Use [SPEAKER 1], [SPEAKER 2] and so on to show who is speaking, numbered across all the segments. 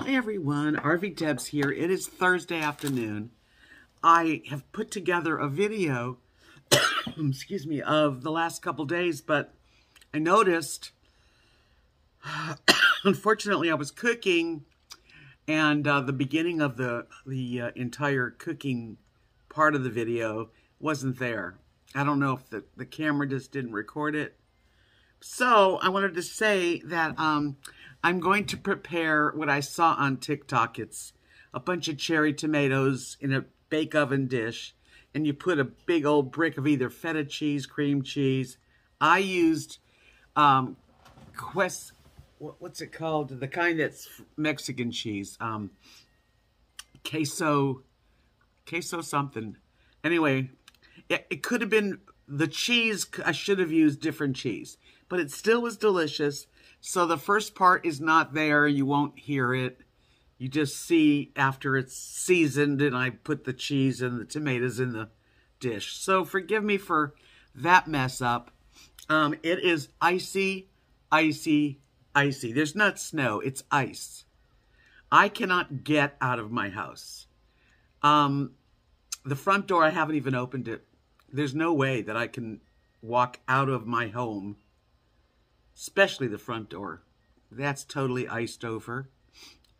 [SPEAKER 1] Hi everyone, RV Debs here. It is Thursday afternoon. I have put together a video, excuse me, of the last couple days, but I noticed, unfortunately, I was cooking and uh, the beginning of the, the uh, entire cooking part of the video wasn't there. I don't know if the, the camera just didn't record it. So I wanted to say that um, I'm going to prepare what I saw on TikTok. It's a bunch of cherry tomatoes in a bake oven dish, and you put a big old brick of either feta cheese, cream cheese. I used um, Quest, what's it called? The kind that's Mexican cheese. Um, queso, queso something. Anyway, it, it could have been the cheese. I should have used different cheese, but it still was delicious. So the first part is not there. You won't hear it. You just see after it's seasoned and I put the cheese and the tomatoes in the dish. So forgive me for that mess up. Um, it is icy, icy, icy. There's not snow. It's ice. I cannot get out of my house. Um, the front door, I haven't even opened it. There's no way that I can walk out of my home especially the front door. That's totally iced over.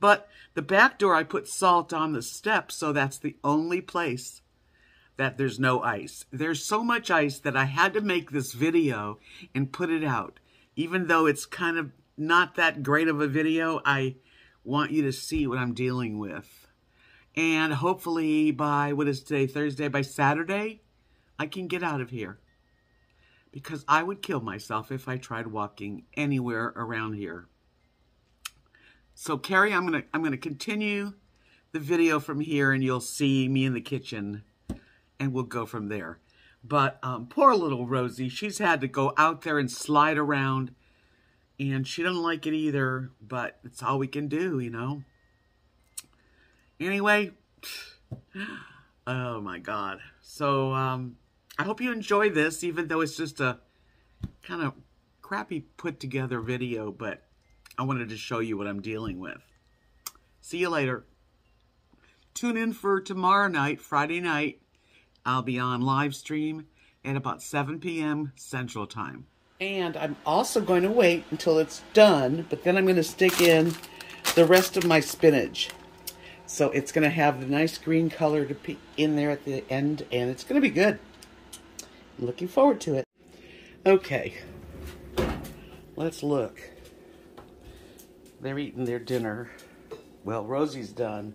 [SPEAKER 1] But the back door, I put salt on the steps, so that's the only place that there's no ice. There's so much ice that I had to make this video and put it out. Even though it's kind of not that great of a video, I want you to see what I'm dealing with. And hopefully by, what is today, Thursday, by Saturday, I can get out of here because I would kill myself if I tried walking anywhere around here. So Carrie, I'm gonna I'm gonna continue the video from here and you'll see me in the kitchen and we'll go from there. But um, poor little Rosie, she's had to go out there and slide around and she doesn't like it either, but it's all we can do, you know. Anyway, oh my God. So, um, I hope you enjoy this, even though it's just a kind of crappy put together video, but I wanted to show you what I'm dealing with. See you later. Tune in for tomorrow night, Friday night. I'll be on live stream at about 7 p.m. Central Time. And I'm also going to wait until it's done, but then I'm going to stick in the rest of my spinach. So it's going to have the nice green color to be in there at the end, and it's going to be good looking forward to it. Okay, let's look. They're eating their dinner. Well, Rosie's done.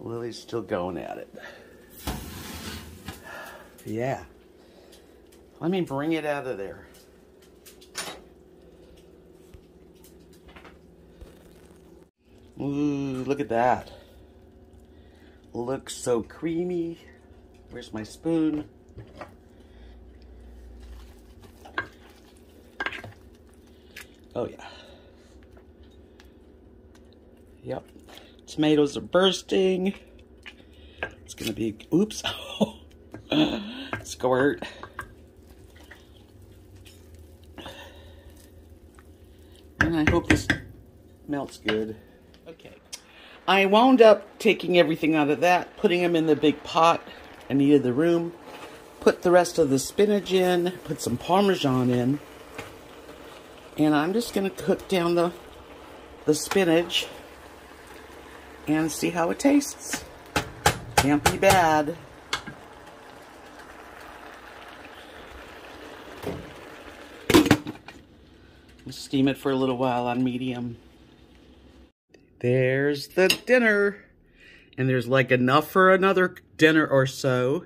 [SPEAKER 1] Lily's still going at it. Yeah. Let me bring it out of there. Ooh, look at that. Looks so creamy. Where's my spoon? Oh, yeah. Yep. Tomatoes are bursting. It's going to be, oops. Squirt. And I hope this melts good. Okay. I wound up taking everything out of that, putting them in the big pot. I needed the room. Put the rest of the spinach in, put some Parmesan in. And I'm just going to cook down the, the spinach and see how it tastes. Can't be bad. Steam it for a little while on medium. There's the dinner. And there's like enough for another dinner or so.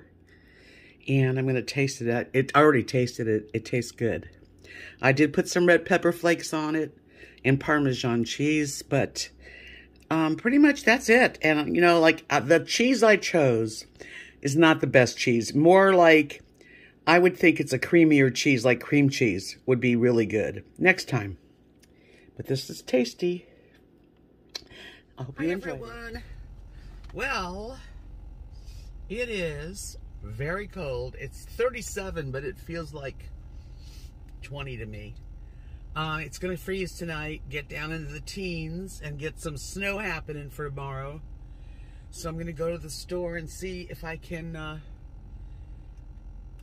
[SPEAKER 1] And I'm going to taste it. It already tasted it. It tastes good. I did put some red pepper flakes on it and Parmesan cheese, but um, pretty much that's it. And, you know, like uh, the cheese I chose is not the best cheese. More like, I would think it's a creamier cheese, like cream cheese would be really good next time. But this is tasty. I hope you Hi, enjoy everyone. It. Well, it is very cold. It's 37, but it feels like 20 to me. Uh, it's going to freeze tonight, get down into the teens, and get some snow happening for tomorrow. So I'm going to go to the store and see if I can uh,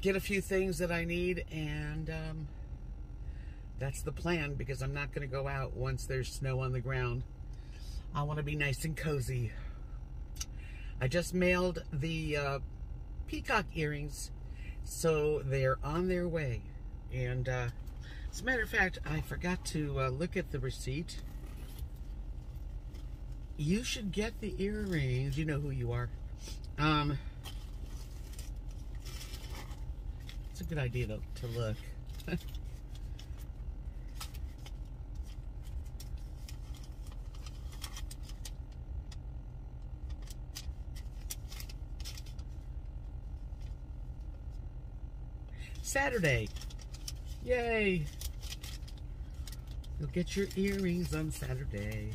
[SPEAKER 1] get a few things that I need. And um, that's the plan because I'm not going to go out once there's snow on the ground. I want to be nice and cozy. I just mailed the uh, peacock earrings, so they're on their way. And uh, as a matter of fact, I forgot to uh, look at the receipt. You should get the earrings. You know who you are. Um, it's a good idea to, to look. Saturday. Yay. You'll get your earrings on Saturday.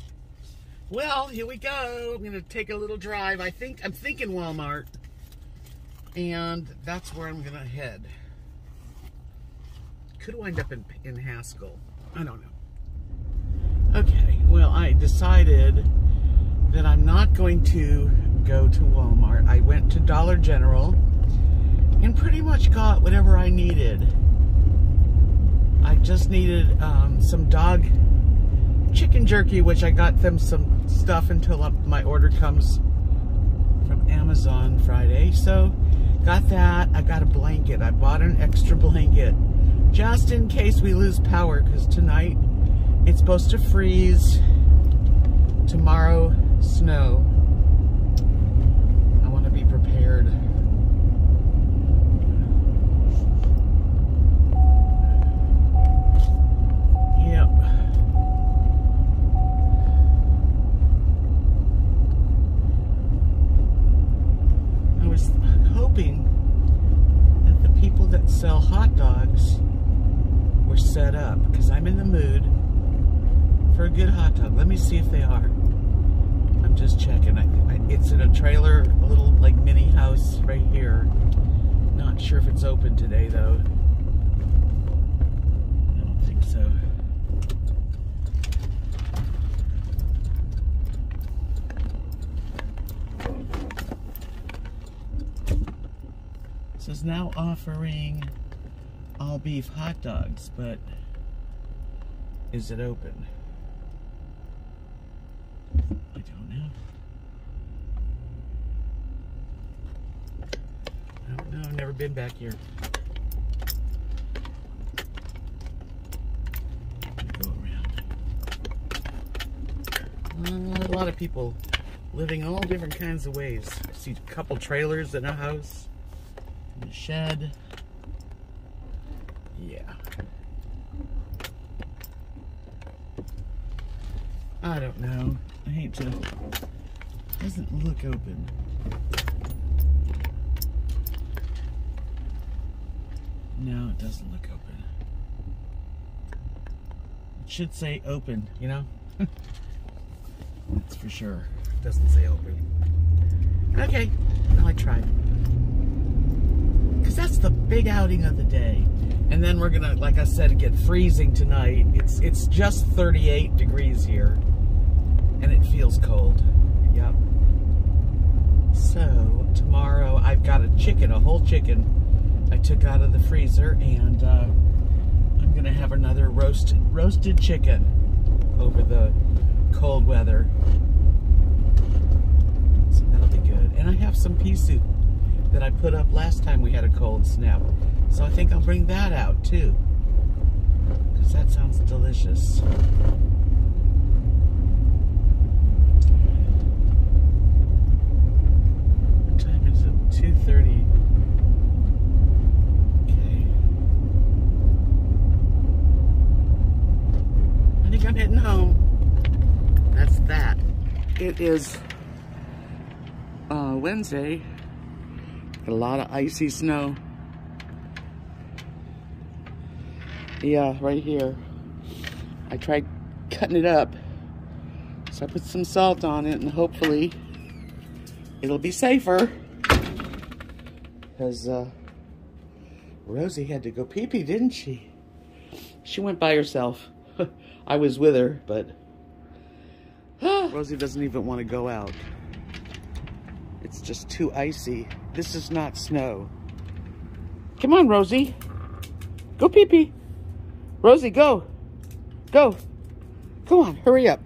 [SPEAKER 1] Well, here we go. I'm gonna take a little drive. I think I'm thinking Walmart. And that's where I'm gonna head. Could wind up in, in Haskell. I don't know. Okay, well, I decided that I'm not going to go to Walmart. I went to Dollar General and pretty much got whatever I needed. I just needed um, some dog chicken jerky, which I got them some stuff until my order comes from Amazon Friday. So, got that. I got a blanket. I bought an extra blanket just in case we lose power because tonight it's supposed to freeze. Tomorrow, snow. I want to be prepared. sell hot dogs were set up because I'm in the mood for a good hot dog. Let me see if they are. I'm just checking. I, I, it's in a trailer, a little like mini house right here. Not sure if it's open today though. I don't think so. This is now offering all beef hot dogs, but is it open? I don't know. I don't know. I've never been back here. Go around. Uh, a lot of people living all different kinds of ways. I see a couple trailers in a house a shed. Yeah. I don't know. I hate to. Doesn't look open. No, it doesn't look open. It should say open, you know? That's for sure. It doesn't say open. Okay, well, I tried because that's the big outing of the day. And then we're gonna, like I said, get freezing tonight. It's it's just 38 degrees here, and it feels cold. Yep. So tomorrow I've got a chicken, a whole chicken, I took out of the freezer, and uh, I'm gonna have another roasted roasted chicken over the cold weather. So that'll be good. And I have some pea soup that I put up last time we had a cold snap. So I think I'll bring that out too. Because that sounds delicious. What time is it? 2.30. Okay. I think I'm heading home. That's that. It is uh, Wednesday, a lot of icy snow. Yeah, right here. I tried cutting it up. So I put some salt on it and hopefully it'll be safer. Because uh, Rosie had to go pee-pee, didn't she? She went by herself. I was with her, but Rosie doesn't even want to go out. It's just too icy. This is not snow. Come on, Rosie. Go pee pee. Rosie, go. Go. Come on, hurry up.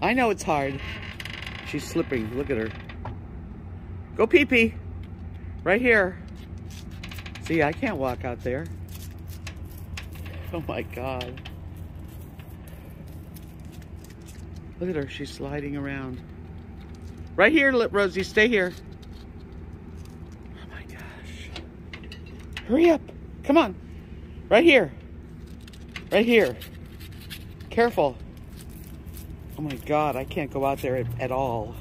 [SPEAKER 1] I know it's hard. She's slipping. Look at her. Go pee pee. Right here. See, I can't walk out there. Oh my God. Look at her, she's sliding around. Right here, Rosie, stay here. Oh my gosh. Hurry up, come on. Right here. Right here. Careful. Oh my God, I can't go out there at, at all.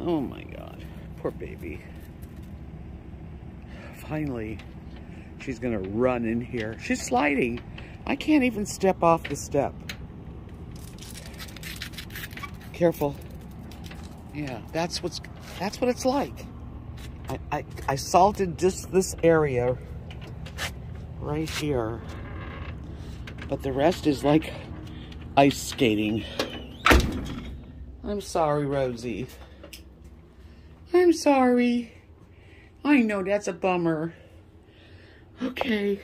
[SPEAKER 1] Oh my God, poor baby. Finally, she's gonna run in here. She's sliding. I can't even step off the step. Careful. Yeah, that's what's that's what it's like. I, I, I salted just this area right here. But the rest is like ice skating. I'm sorry, Rosie. I'm sorry. I know that's a bummer. Okay.